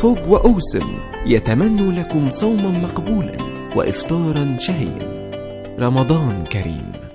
فوج وأوسم يتمنوا لكم صوما مقبولا وإفطارا شهيا. رمضان كريم.